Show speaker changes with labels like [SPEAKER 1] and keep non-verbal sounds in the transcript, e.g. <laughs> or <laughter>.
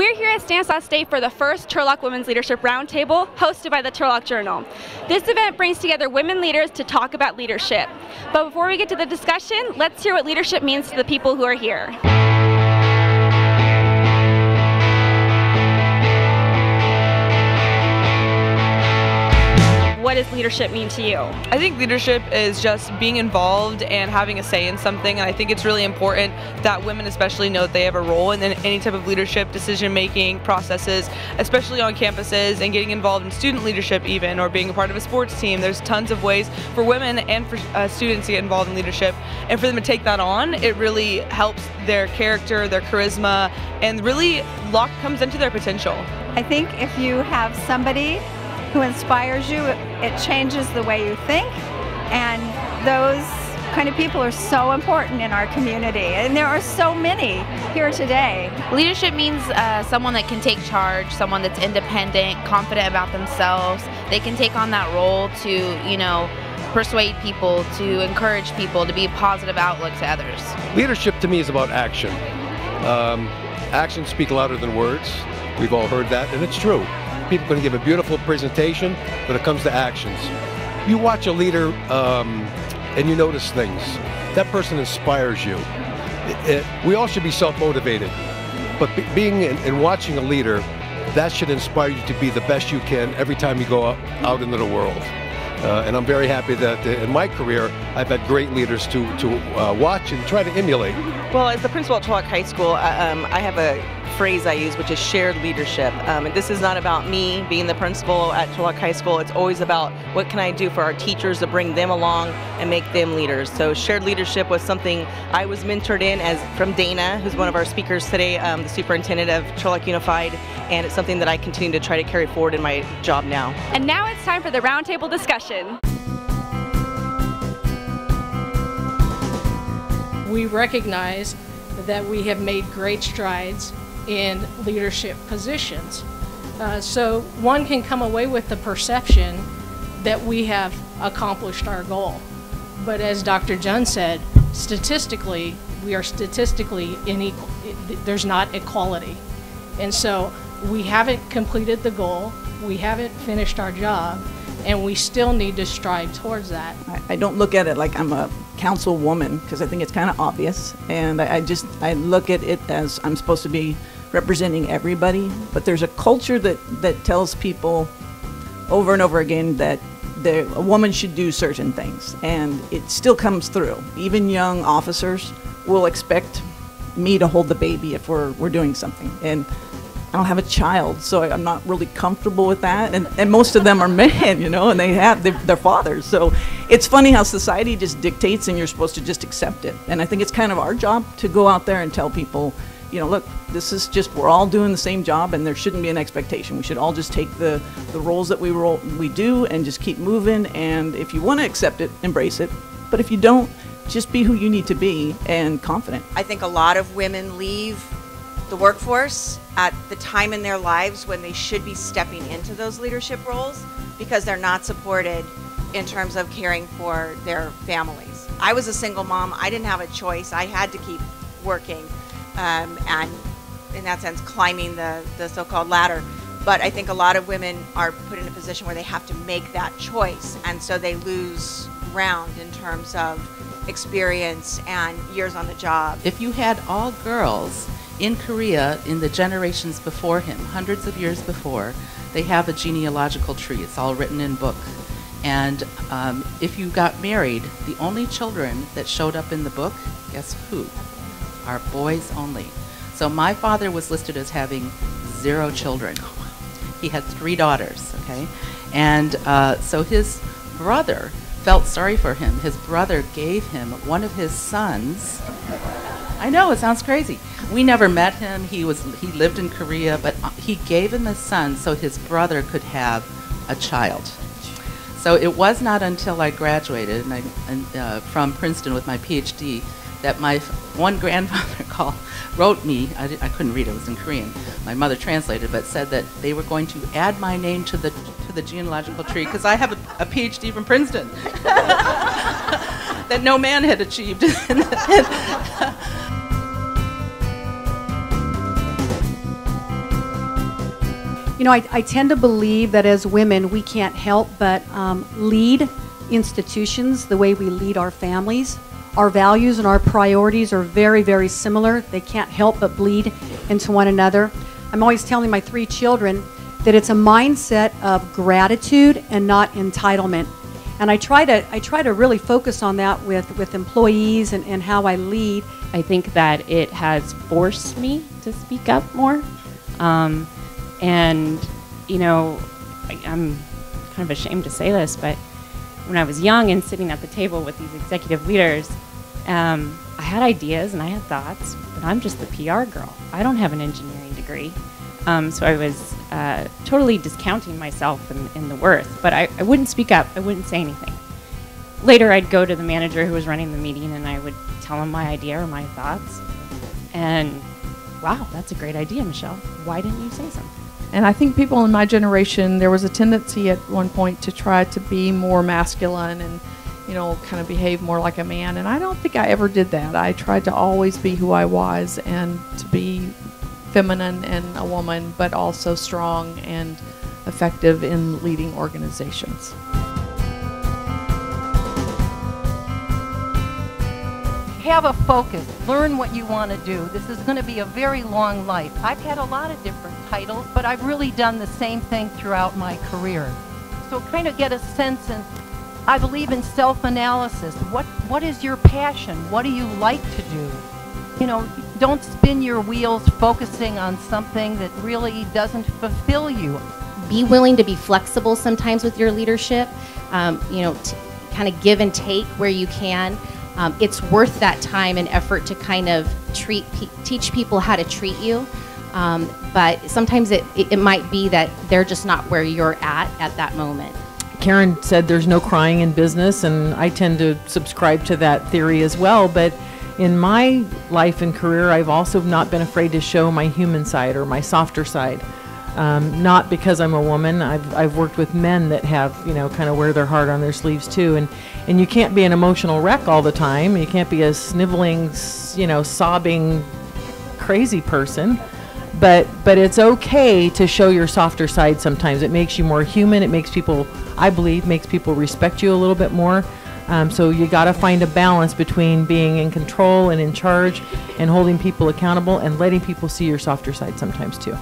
[SPEAKER 1] We're here at Stanislaus State for the first Turlock Women's Leadership Roundtable hosted by the Turlock Journal. This event brings together women leaders to talk about leadership. But before we get to the discussion, let's hear what leadership means to the people who are here. What does leadership mean to you?
[SPEAKER 2] I think leadership is just being involved and having a say in something. And I think it's really important that women, especially, know that they have a role in any type of leadership, decision making processes, especially on campuses and getting involved in student leadership, even or being a part of a sports team. There's tons of ways for women and for uh, students to get involved in leadership. And for them to take that on, it really helps their character, their charisma, and really lock comes into their potential.
[SPEAKER 3] I think if you have somebody who inspires you. It changes the way you think, and those kind of people are so important in our community, and there are so many here today.
[SPEAKER 4] Leadership means uh, someone that can take charge, someone that's independent, confident about themselves. They can take on that role to, you know, persuade people, to encourage people, to be a positive outlook to others.
[SPEAKER 5] Leadership to me is about action. Um, actions speak louder than words. We've all heard that, and it's true. People can give a beautiful presentation, but it comes to actions. You watch a leader um, and you notice things. That person inspires you. It, it, we all should be self-motivated, but be, being and watching a leader, that should inspire you to be the best you can every time you go out, out into the world. Uh, and I'm very happy that uh, in my career, I've had great leaders to, to uh, watch and try to emulate.
[SPEAKER 6] Well, as the principal at Turlock High School, um, I have a phrase I use, which is shared leadership. Um, and this is not about me being the principal at Turlock High School. It's always about what can I do for our teachers to bring them along and make them leaders. So shared leadership was something I was mentored in as from Dana, who's one of our speakers today, um, the superintendent of Turlock Unified, and it's something that I continue to try to carry forward in my job now.
[SPEAKER 1] And now it's time for the roundtable discussion.
[SPEAKER 7] We recognize that we have made great strides in leadership positions. Uh, so one can come away with the perception that we have accomplished our goal. But as Dr. Junn said, statistically, we are statistically unequal. There's not equality. And so we haven't completed the goal, we haven't finished our job, and we still need to strive towards that.
[SPEAKER 8] I, I don't look at it like I'm a councilwoman because I think it's kind of obvious, and I, I just I look at it as I'm supposed to be representing everybody, but there's a culture that, that tells people over and over again that a woman should do certain things, and it still comes through. Even young officers will expect me to hold the baby if we're, we're doing something. And I don't have a child, so I'm not really comfortable with that. And, and most of them are <laughs> men, you know, and they have they're fathers. So it's funny how society just dictates and you're supposed to just accept it. And I think it's kind of our job to go out there and tell people you know, look, this is just we're all doing the same job, and there shouldn't be an expectation. We should all just take the the roles that we roll we do and just keep moving. And if you want to accept it, embrace it. But if you don't, just be who you need to be and confident.
[SPEAKER 9] I think a lot of women leave the workforce at the time in their lives when they should be stepping into those leadership roles because they're not supported in terms of caring for their families. I was a single mom. I didn't have a choice. I had to keep working um, and in that sense climbing the, the so-called ladder. But I think a lot of women are put in a position where they have to make that choice, and so they lose ground in terms of experience and years on the job.
[SPEAKER 10] If you had all girls in Korea in the generations before him, hundreds of years before, they have a genealogical tree. It's all written in book. And um, if you got married, the only children that showed up in the book, guess who? Are boys only. So my father was listed as having zero children. He had three daughters, okay? And uh, so his brother felt sorry for him. His brother gave him one of his sons. I know it sounds crazy. We never met him. He was he lived in Korea, but uh, he gave him a son so his brother could have a child. So it was not until I graduated and I, and, uh, from Princeton with my PhD that my one grandfather <laughs> called, wrote me, I, I, couldn't read it, it was in Korean, my mother translated, but said that they were going to add my name to the, to the genealogical tree because I have a, a, PhD from Princeton <laughs> that no man had achieved. <laughs>
[SPEAKER 11] You know, I, I tend to believe that as women, we can't help but um, lead institutions the way we lead our families. Our values and our priorities are very, very similar. They can't help but bleed into one another. I'm always telling my three children that it's a mindset of gratitude and not entitlement. And I try to I try to really focus on that with, with employees and, and how I lead.
[SPEAKER 12] I think that it has forced me to speak up more. Um, and, you know, I, I'm kind of ashamed to say this, but when I was young and sitting at the table with these executive leaders, um, I had ideas and I had thoughts, but I'm just the PR girl. I don't have an engineering degree. Um, so I was uh, totally discounting myself in the worth, but I, I wouldn't speak up. I wouldn't say anything. Later, I'd go to the manager who was running the meeting and I would tell him my idea or my thoughts. And wow, that's a great idea, Michelle. Why didn't you say something?
[SPEAKER 13] And I think people in my generation, there was a tendency at one point to try to be more masculine and, you know, kind of behave more like a man. And I don't think I ever did that. I tried to always be who I was and to be feminine and a woman, but also strong and effective in leading organizations.
[SPEAKER 14] Have a focus. Learn what you want to do. This is going to be a very long life. I've had a lot of different titles, but I've really done the same thing throughout my career. So kind of get a sense and I believe in self-analysis. What what is your passion? What do you like to do? You know, don't spin your wheels focusing on something that really doesn't fulfill you.
[SPEAKER 15] Be willing to be flexible sometimes with your leadership. Um, you know, kind of give and take where you can um, it's worth that time and effort to kind of treat teach people how to treat you. Um, but sometimes it, it, it might be that they're just not where you're at at that moment.
[SPEAKER 16] Karin said there's no crying in business, and I tend to subscribe to that theory as well. But in my life and career, I've also not been afraid to show my human side or my softer side. Um, not because I'm a woman. I've, I've worked with men that have, you know, kind of wear their heart on their sleeves too. And, and you can't be an emotional wreck all the time. You can't be a sniveling, you know, sobbing, crazy person. But, but it's okay to show your softer side sometimes. It makes you more human. It makes people, I believe, makes people respect you a little bit more. Um, so you got to find a balance between being in control and in charge and holding people accountable and letting people see your softer side sometimes too.